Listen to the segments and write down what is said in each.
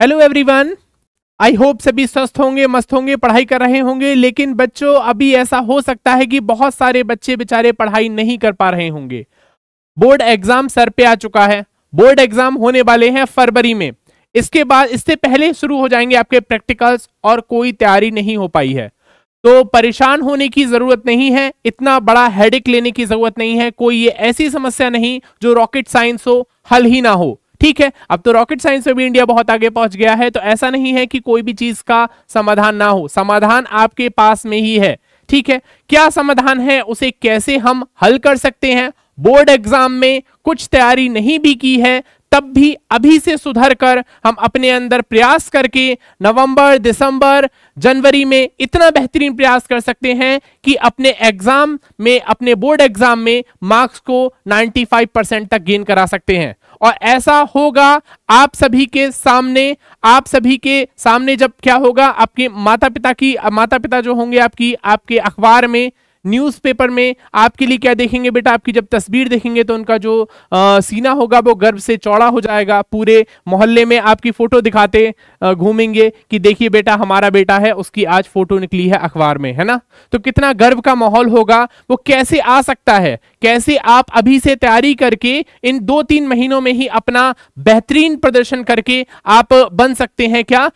Hello everyone I hope सभी स्वस्थ होंगे, मस्त होंगे, पढ़ाई कर रहे होंगे, लेकिन बच्चों, अभी ऐसा हो सकता है कि बहुत सारे बच्चे बेचारे पढ़ाई नहीं कर पा रहे होंगे। बोर्ड एग्ज़ाम सर पे आ चुका है। बोर्ड एग्ज़ाम होने वाले हैं फरवरी में। इसके बाद, इससे पहले शुरू हो जाएँगे आपके प्रैक्टिकल्स और कोई तैयारी नहीं हो पाई है। तो परेशान होने की ज़रूरत नहीं है, इतना बड़ा हेडिक लेने की ज़रूरत नहीं है, कोई ये ऐसी समस्या नहीं जो रॉकेट साइंस हो, हल ही ना हो। ठीक है, अब तो रॉकेट साइंस में भी इंडिया बहुत आगे पहुँच गया है तो ऐसा नहीं है कि कोई भी चीज़ का समाधान ना हो। समाधान आपके पास में ही है, ठीक है? क्या समाधान है, उसे कैसे हम हल कर सकते हैं? बोर्ड एग्ज़ाम में कुछ तैयारी नहीं भी की है, तब भी अभी से सुधर कर हम अपने अंदर प्रयास करके नवंबर, दिसंबर, जनवरी में इतना बेहतरीन प्रयास कर सकते हैं कि अपने एग्ज़ाम में, अपने बोर्ड एग्ज़ाम में मार्क्स को 95 परसेंट तक गेन करा सकते हैं। और ऐसा होगा आप सभी के सामने, आप सभी के सामने जब क्या होगा, आपके माता पिता की माता पिता जो होंगे आपकी, आपके अखबार में न्यूज़पेपर में आपके लिए क्या देखेंगे बेटा? आपकी जब तस्वीर देखेंगे तो उनका जो आ, सीना होगा वो गर्व से चौड़ा हो जाएगा। पूरे मोहल्ले में आपकी फ़ोटो दिखाते घूमेंगे कि देखिए बेटा हमारा बेटा है उसकी आज फ़ोटो निकली है अखबार में है ना? तो कितना गर्व का माहौल होगा। वो कैसे आ सकता है? कैसे आप अभी से तैयारी करके इन दो तीन महीनों में ही अपना बेहतरीन प्रदर्शन करके आप बन सकते हैं क्या?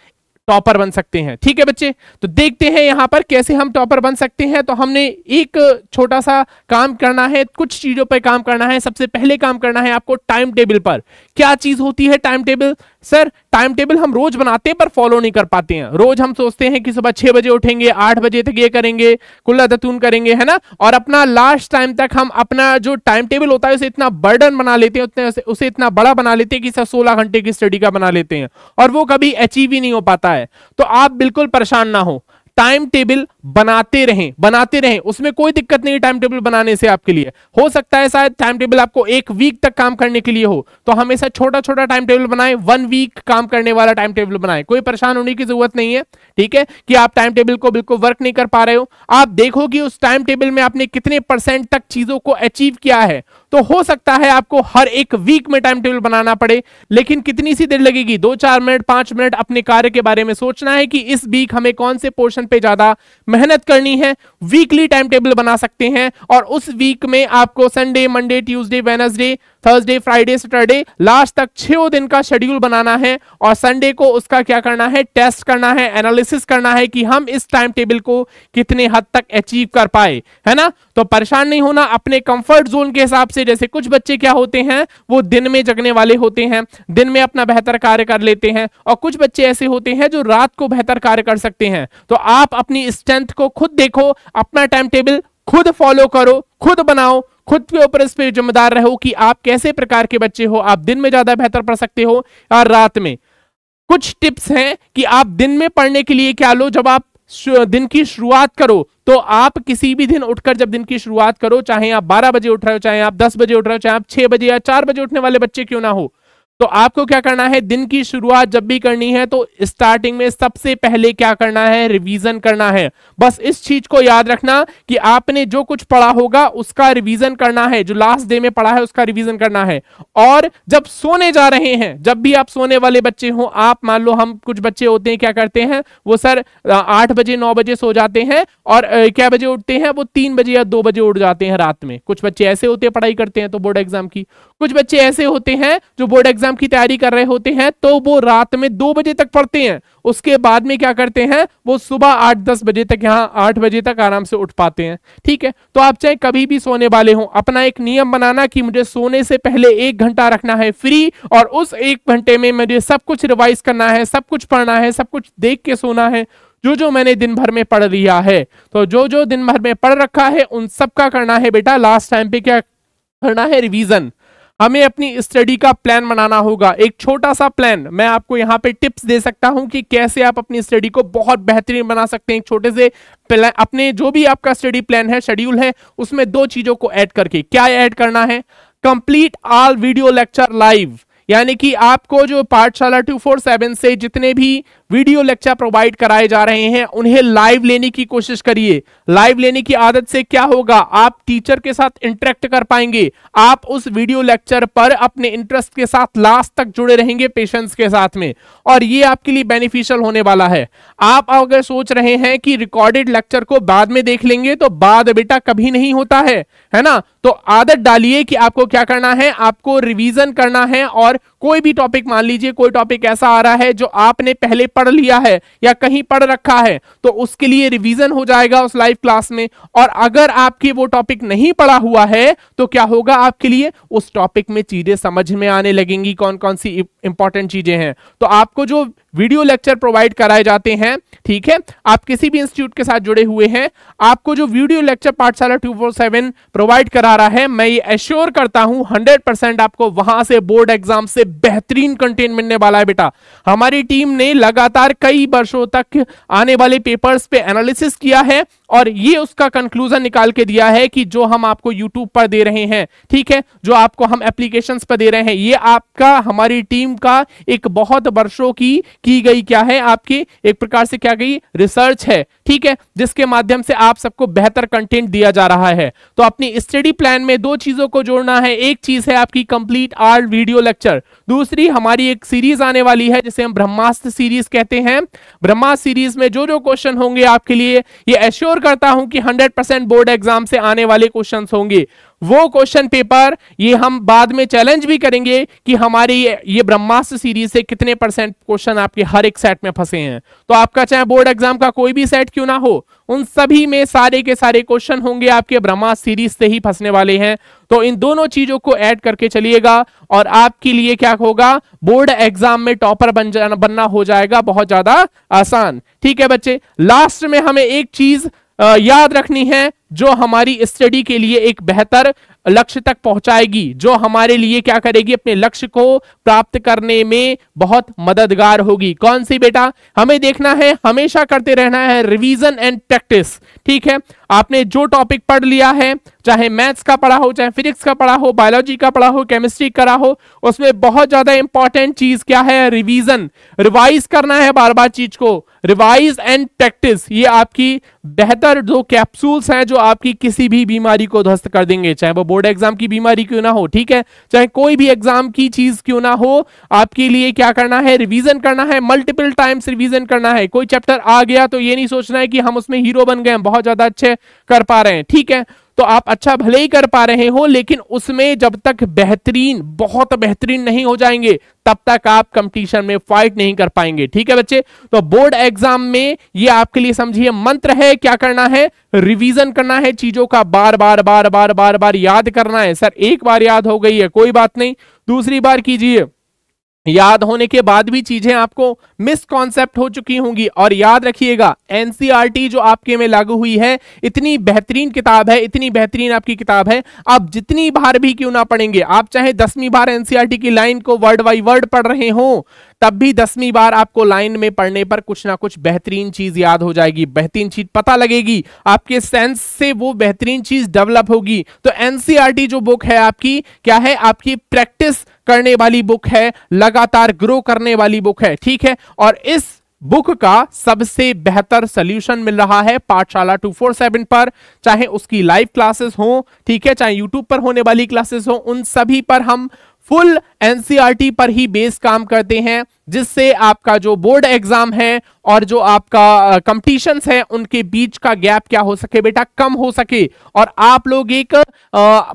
टॉपर बन सकते हैं। ठीक है बच्चे? तो देखते हैं यहाँ पर कैसे हम टॉपर बन सकते हैं। तो हमने एक छोटा सा काम करना है, कुछ चीज़ों पर काम करना है। सबसे पहले काम करना है आपको टाइम टेबल पर। क्या चीज़ होती है time table? Sir time table हम रोज बनाते हैं पर फॉलो नहीं कर पाते हैं। रोज हम सोचते हैं कि सुबह छह बजे उठेंगे, आठ बजे तक ये करेंगे, कुल्ला दतून करेंगे, है ना? और अपना लास्ट टाइम तक हम अपना जो टाइम टेबल होता है, उसे इतना बर्डन बना लेते हैं, उतने, उसे इतना बड़ा बना लेते हैं कि सर सोलह घंटे की स्टडी का बना लेते हैं। और वो कभी अचीव ही नहीं हो पाता है। तो आप बिल्कुल परेशान ना हो। टाइम टेबल बनाते रहें बनाते रहें। उसमें कोई दिक्कत नहीं टाइम टेबल बनाने से आपके लिए। हो सकता है शायद टाइम टेबल आपको एक वीक तक काम करने के लिए हो तो हमेशा छोटा छोटा टाइम टेबल बनाएँ, वन वीक काम करने वाला टाइम टेबल बनाएँ। कोई परेशान होने की ज़रूरत नहीं है, ठीक है? कि आप टाइम टेबल को बिल्कुल वर्क नहीं कर पा रहे हो। आप देखो कि उस टाइम टेबल में आपने कितने परसेंट तक चीज़ों को अचीव किया है। तो हो सकता है आपको हर एक वीक में टाइम टेबल बनाना पड़े, लेकिन कितनी सी देर लगेगी? दो, चार मिनट, पाँच मिनट अपने कार्य के बारे में सोचना है कि इस वीक हमें कौन से पोर्शन पे ज़्यादा मेहनत करनी है। वीकली टाइम टेबल बना सकते हैं और उस वीक में आपको Sunday Monday Tuesday Wednesday Thursday Friday Saturday last तक छह दिन का शेड्यूल बनाना है और संडे को उसका क्या करना है? टेस्ट करना है एनालिसिस करना है कि हम इस टाइम टेबल को कितने हद तक अचीव कर पाए, है ना? तो परेशान नहीं होना, अपने कंफर्ट जोन के हिसाब से जैसे कुछ बच्चे क्या होते हैं, वो दिन में जगने वाले होते हैं, दिन में अपना बेहतर कार्य कर लेते हैं, और कुछ बच्चे ऐसे होते हैं जो रात को बेहतर कार्य कर सकते हैं। तो आप अपनी स्ट्रेंथ को खुद देखो, अपना टाइम टेबल खुद फॉलो करो, खुद बनाओ, खुद के ऊपर इस पर जिम्मेदार रहो कि आप कैसे प्रकार के बच्चे हो, आप दिन में ज़्यादा बेहतर पढ़ सकते हो या रात में। कुछ टिप्स हैं कि आप दिन में पढ़ने के लिए क्या लो, जब आप दिन की शुरुआत करो। तो आप किसी भी दिन उठकर जब दिन की शुरुआत करो, चाहे आप 12 बजे उठ रहे हो, चाहे आप 10 बजे उठ रहे हो, चाहे आप 6 बजे या 4 बजे उठने वाले बच्चे क्यों ना हो तो आपको क्या करना है? दिन की शुरुआत जब भी करनी है तो स्टार्टिंग में सबसे पहले क्या करना है? रिवीजन करना है। बस इस चीज़ को याद रखना कि आपने जो कुछ पढ़ा होगा, उसका रिवीजन करना है। जो लास्ट डे में पढ़ा है, उसका रिवीजन करना है। और जब सोने जा रहे हैं, जब भी आप सोने वाले बच्चे हो, आप मान लो हम कुछ बच्चे होते हैं, क्या करते हैं? वो सर आठ बजे, नौ बजे सो जाते हैं और क्या बजे उठते हैं? वो तीन बजे या दो बजे उठ जाते हैं रात में। कुछ बच्चे ऐसे होते हैं, पढ़ाई करते हैं तो बोर्ड एग्ज़ाम की। कुछ बच्चे ऐसे होते हैं जो बोर्ड एग्ज़ाम की तैयारी कर रहे होते हैं तो वो रात में दो बजे तक पढ़ते हैं। उसके बाद में क्या करते हैं, वो सुबह आठ दस बजे तक यहाँ आठ बजे तक आराम से उठ पाते हैं। ठीक है तो आप चाहे कभी भी सोने वाले हो, अपना एक नियम बनाना कि मुझे सोने से पहले एक घंटा रखना है फ्री और उस एक घंटे में मुझे सब कुछ रिवाइज करना है, सब कुछ पढ़ना है, सब कुछ देख के सोना है। जो जो मैंने दिन भर में पढ़ लिया है तो जो जो दिन भर में पढ़ रखा है, उन सब का करना है बेटा। लास्ट टाइम पे क्या करना है? रिवीजन। हमें अपनी स्टडी का प्लान बनाना होगा। एक छोटा सा प्लान, मैं आपको यहाँ पे टिप्स दे सकता हूँ कि कैसे आप अपनी स्टडी को बहुत बेहतरीन बना सकते हैं। एक छोटे से प्लान अपने जो भी आपका स्टडी प्लान है, शेड्यूल है, उसमें दो चीज़ों को ऐड करके। क्या ऐड करना है? Complete all video lecture live. यानी कि आपको जो पाठशाला 247 से जितने भी वीडियो लेक्चर प्रोवाइड कराए जा रहे हैं। उन्हें लाइव लेने की कोशिश करिए। लाइव लेने की आदत से क्या होगा? आप टीचर के साथ इंटरेक्ट कर पाएँगे। आप उस वीडियो लेक्चर पर अपने इंटरेस्ट के साथ लास्ट तक जुड़े रहेंगे पेशेंस के साथ में। और ये आपके लिए बेनिफिशियल होने वाला है। आप अगर सोच रहे हैं कि रिकॉर्डेड लेक्चर को बाद में देख लेंगे तो बाद बेटा कभी नहीं होता है। है ना? तो आदत डालिए कि आपको क्या करना है? आपको रिवीजन करना है और कोई भी टॉपिक मान लीजिए कोई टॉपिक ऐसा आ रहा है जो आपने पहले पढ़ लिया है या कहीं पढ़ रखा है तो उसके लिए रिवीजन हो जाएगा उस लाइव क्लास में। और अगर आपके वो टॉपिक नहीं पढ़ा हुआ है तो क्या होगा आपके लिए? उस टॉपिक में चीज़ें समझ में आने लगेंगी कौन कौन सी इंपॉर्टेंट चीज़ें हैं। तो आपको जो वीडियो लेक्चर प्रोवाइड कराए जाते हैं, ठीक है? आप किसी भी इंस्टीट्यूट के साथ जुड़े हुए हैं, आपको जो वीडियो लेक्चर पाठशाला 247 प्रोवाइड करा रहा है, मैं ये एश्योर करता हूँ 100 परसेंट आपको वहाँ से बोर्ड एग्ज़ाम से बेहतरीन कंटेंट मिलने वाला है बेटा। हमारी टीम ने लगातार कई वर्षों तक आने वाले पेपर्स पे एनालिसिस किया है और ये उसका कंक्लूजन निकाल के दिया है कि जो हम आपको यूट्यूब पर दे रहे हैं, ठीक है? जो आपको हम एप्लीकेशन पर दे रहे हैं, ये आपका, हमारी टीम का एक बहुत वर्षों की की गई क्या है आपकी? एक प्रकार से क्या गई? रिसर्च है, ठीक है? जिसके माध्यम से आप सबको बेहतर कंटेंट दिया जा रहा है। तो अपनी स्टडी प्लान में दो चीज़ों को जोड़ना है। एक चीज़ है आपकी कंप्लीट आर्ट वीडियो लेक्चर दूसरी हमारी एक सीरीज़ आने वाली है, जिसे हम ब्रह्मास्त्र सीरीज़ कहते हैं, ब्रह्मा सीरीज़ में जो जो क्वेश्चन होंगे आपके लिए, ये एश्योर करता हूँ कि 100% बोर्ड एग्ज़ाम से आने वाले क्वेश्चंस होंगे। वो क्वेश्चन पेपर ये हम बाद में चैलेंज भी करेंगे कि हमारी ये ब्रह्मास्त्र सीरीज़ से कितने परसेंट क्वेश्चन आपके हर एक सेट में फंसे हैं। तो आपका चाहे बोर्ड एग्ज़ाम का कोई भी सेट क्यों ना हो, उन सभी में सारे के सारे क्वेश्चन होंगे आपके ब्रह्मास्त्र सीरीज़ से ही फंसने वाले हैं। तो इन दोनों चीज़ों को ऐड करके चलिएगा और आपके लिए क्या होगा बोर्ड एग्ज़ाम में टॉपर बन जाना, बनना हो जाएगा बहुत ज़्यादा आसान। ठीक है बच्चे लास्ट में हमें एक चीज़ याद रखनी है, जो हमारी स्टडी के लिए एक बेहतर लक्ष्य तक पहुंचाएगी, जो हमारे लिए क्या करेगी, अपने लक्ष्य को प्राप्त करने में बहुत मददगार होगी। कौन सी बेटा? हमें देखना है, हमेशा करते रहना है रिवीजन एंड प्रैक्टिस ठीक है? आपने जो टॉपिक पढ़ लिया है, चाहे मैथ्स का पढ़ा हो, चाहे फिजिक्स का पढ़ा हो बायोलॉजी का पढ़ा हो केमिस्ट्री करा हो, उसमें बहुत ज़्यादा इंपॉर्टेंट चीज़ क्या है? रिवीजन रिवाइज करना है बार बार चीज़ को। रिवाइज एंड प्रैक्टिस, ये आपकी बेहतर जो कैप्सूल्स हैं, जो आपकी किसी भी बीमारी को ध्वस्त कर देंगे, चाहे वो बोर्ड एग्ज़ाम की बीमारी क्यों ना हो, ठीक है? चाहे कोई भी एग्ज़ाम की चीज़ क्यों ना हो, आपके लिए क्या करना है? रिवीजन करना है मल्टीपल टाइम्स रिवीजन करना है। कोई चैप्टर आ गया तो ये नहीं सोचना है कि हम उसमें हीरो बन गए बहुत ज़्यादा अच्छे कर पा रहे हैं, ठीक है? तो आप अच्छा भले ही कर पा रहे हो, लेकिन उसमें जब तक बेहतरीन, बहुत बेहतरीन नहीं हो जाएँगे, तब तक आप कंपटीशन में फाइट नहीं कर पाएँगे। ठीक है बच्चे? तो बोर्ड एग्ज़ाम में ये आपके लिए समझिए मंत्र है, क्या करना है? रिवीजन करना है चीज़ों का, बार बार बार बार बार बार याद करना है। सर, एक बार याद हो गई है, कोई बात नहीं। दूसरी बार कीजिए। याद होने के बाद भी चीज़ें आपको मिसकॉन्सेप्ट हो चुकी होंगी। और याद रखिएगा एनसीईआरटी जो आपके में लागू हुई है, इतनी बेहतरीन किताब है, इतनी बेहतरीन आपकी किताब है। आप जितनी बार भी क्यों ना पढ़ेंगे, आप चाहे दसवीं बार एनसीईआरटी की लाइन को वर्ड बाई वर्ड पढ़ रहे हो तब भी दसवीं बार आपको लाइन में पढ़ने पर कुछ ना कुछ बेहतरीन चीज़ याद हो जाएगी, बेहतरीन चीज़ पता लगेगी, आपके सेंस से वो बेहतरीन चीज़ डेवलप होगी। तो एनसीईआरटी जो बुक है आपकी, क्या है? आपकी प्रैक्टिस करने वाली बुक है, लगातार ग्रो करने वाली बुक है, ठीक है? और इस बुक का सबसे बेहतर सोल्यूशन मिल रहा है पाठशाला 247 पर, चाहे उसकी लाइव क्लासेस हो, ठीक है? चाहे यूट्यूब पर होने वाली क्लासेस हो, उन सभी पर हम फुल एनसीईआरटी पर ही बेस काम करते हैं, जिससे आपका जो बोर्ड एग्ज़ाम है और जो आपका कंपटीशन है, उनके बीच का गैप क्या हो सके बेटा? कम हो सके। और आप लोग एक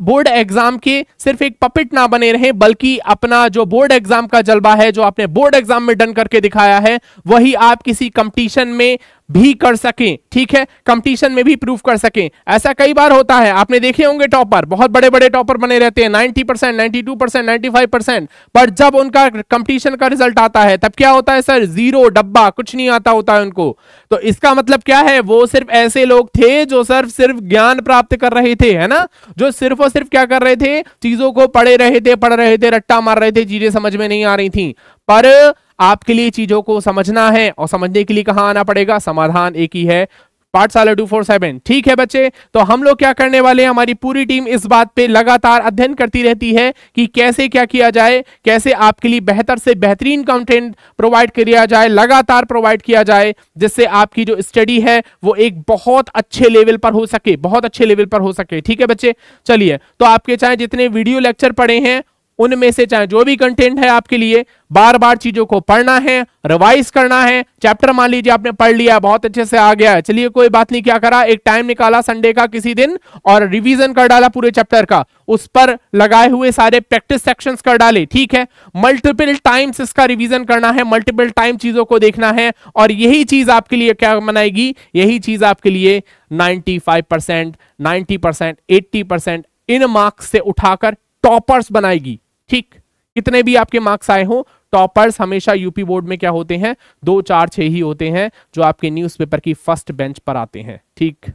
बोर्ड एग्ज़ाम के सिर्फ़ एक पपिट ना बने रहे, बल्कि अपना जो बोर्ड एग्ज़ाम का जलवा है, जो आपने बोर्ड एग्ज़ाम में डन करके दिखाया है, वही आप किसी कंपटीशन में भी कर सकें, ठीक है? कंपटीशन में भी प्रूफ कर सकें। ऐसा कई बार होता है। आपने देखे होंगे टॉपर बहुत बड़े बड़े टॉपर बने रहते हैं। 90 percent ninety two percent ninety five percent पर जब उनका कंपटीशन का रिज़ल्ट आता है, तब क्या होता है सर ज़ीरो डब्बा, कुछ नहीं आता होता है उनको। तो इसका मतलब क्या है? वो सिर्फ़ ऐसे लोग थे जो सिर्फ़ सिर्फ़ ज्ञान प्राप्त कर रहे थे, है ना? जो सिर्फ़ और सिर्फ़ क्या कर रहे थे? चीज़ों को पढ़े रहे थे, पढ़ रहे थे, रट्टा मार रहे थे, चीज़ें समझ में नहीं आ रही थी। पर आपके लिए चीज़ों को समझना है और समझने के लिए कहाँ आना पड़ेगा? समाधान एक ही है। पाठशाला टू फोर सेवन ठीक है बच्चे? तो हम लोग क्या करने वाले हैं? हमारी पूरी टीम इस बात पे लगातार अध्ययन करती रहती है कि कैसे क्या किया जाए, कैसे आपके लिए बेहतर से बेहतरीन कंटेंट प्रोवाइड किया जाए, लगातार प्रोवाइड किया जाए, जिससे आपकी जो स्टडी है, वो एक बहुत अच्छे लेवल पर हो सके, बहुत अच्छे लेवल पर हो सके। ठीक है बच्चे? चलिए तो आपके चाहे जितने वीडियो लेक्चर पढ़े हैं उनमें से चाहे जो भी कंटेंट है आपके लिए बार बार चीज़ों को पढ़ना है रिवाइज करना है। चैप्टर मान लीजिए आपने पढ़ लिया, बहुत अच्छे से आ गया है चलिए कोई बात नहीं, क्या करा? एक टाइम निकाला संडे का किसी दिन और रिवीजन कर डाला पूरे चैप्टर का। उस पर लगाए हुए सारे प्रैक्टिस सेक्शन कर डाले, ठीक है? मल्टीपल टाइम्स इसका रिविजन करना है मल्टीपल टाइम चीज़ों को देखना है और यही चीज़ आपके लिए क्या बनाएगी यही चीज़ आपके लिए 95 percent ninety percent eighty percent इन मार्क्स से उठाकर टॉपर्स बनाएगी। ठीक। कितने भी आपके मार्क्स आए हो टॉपर्स हमेशा यूपी बोर्ड में क्या होते हैं? दो, चार, छह ही होते हैं, जो आपके न्यूज़पेपर की फ़र्स्ट बेंच पर आते हैं। ठीक।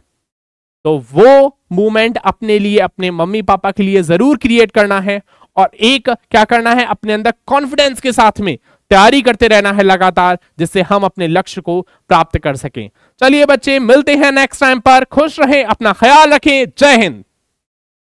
तो वो मूवमेंट अपने लिए, अपने मम्मी पापा के लिए ज़रूर क्रिएट करना है और एक क्या करना है? अपने अंदर कॉन्फिडेंस के साथ में तैयारी करते रहना है लगातार, जिससे हम अपने लक्ष्य को प्राप्त कर सकें। चलिए बच्चे, मिलते हैं नेक्स्ट टाइम पर। खुश रहें, अपना ख्याल रखें। जय हिंद।